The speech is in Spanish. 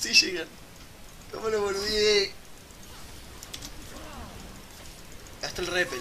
Sí llegan. ¿Cómo lo volví? Eh. Hasta el repel.